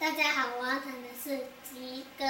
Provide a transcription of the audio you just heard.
大家好我要弹的是吉歌